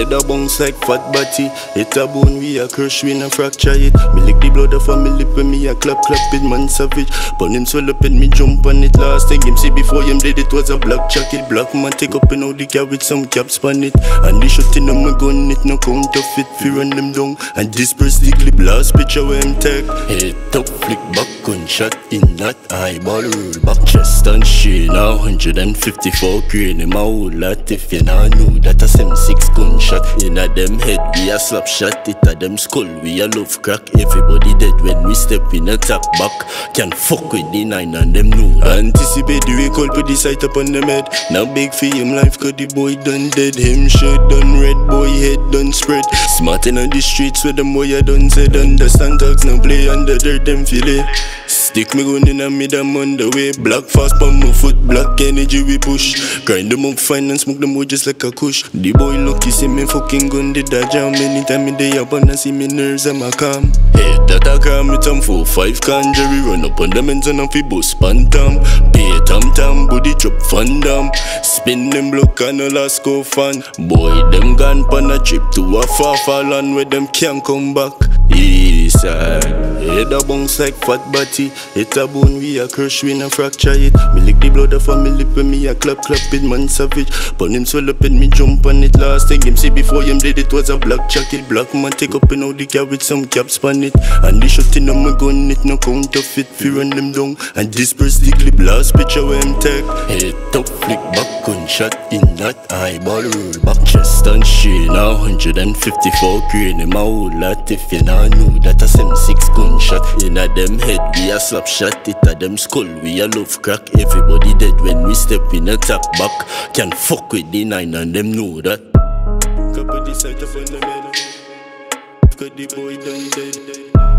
Head a bounce like fat body. It a bone we a crush, we a fracture it. Me lick the blood off of me lip when me a clap clap it, man savage. Pon him swell up and me jump on it last thing him see before him did it was a black jacket. Black man take up in all the car with some caps on it. And the shot in on my gun, it no counterfeit. Fi run them down and disperse the clip. Last picture where him take. Back, gunshot in that eyeball. Roll back chest and shit. Now 154 grain in my whole lot. If you not know that a 76 gunshot in a them head, we a slap shot. It a them skull, we a love crack. Everybody dead when we step in a top back. Can fuck with the nine and them know. Anticipate the recall, put the sight up on them head. Now big for him life, cause the boy done dead. Him shirt done red, boy head done spread. Smart in on the streets where them boy a done said. Understand dogs now play under dirt, them feel it. Stick me gun in a mid, I'm on the way. Black fast on my foot, black energy we push. Grind them up fine and smoke them out just like a kush. The boy lucky see me fucking gun the dodge jam. Anytime me day up and I see me nerves, I'm a calm. Hey, that I calm with some 4 5 conjury. Run up on them and off bus pantam. Pay tam tam, body drop fan dam. Spin them block and a last go fan. Boy, them gone pan a trip to a far far land where them can't come back. East side, head a bounce like fat body. It a bone we a crush, we a fracture it. Me lick the blood off of me lip when me a clap clap it, man savage. Pon him swell up and me jump on it last thing him see before him did it was a black jacket. Black man take up in all the car with some caps on it. And the shot in on my gun, it no counterfeit. Fi run them down and disperse the clip. Last picture where him take. Head up, flick back, gunshot in that eyeball. Roll back chest and shit. Now 154 grain in my whole lot. If you not know that a 76 gunshot in a them head, we a slap shot. It a them skull, we a love crack. Everybody dead when we step in a tap back. Can fuck with the nine and them know that. Couple the sight on the boy dead.